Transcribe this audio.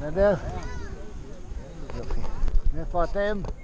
É Entendeu? Meu filho. meu falta.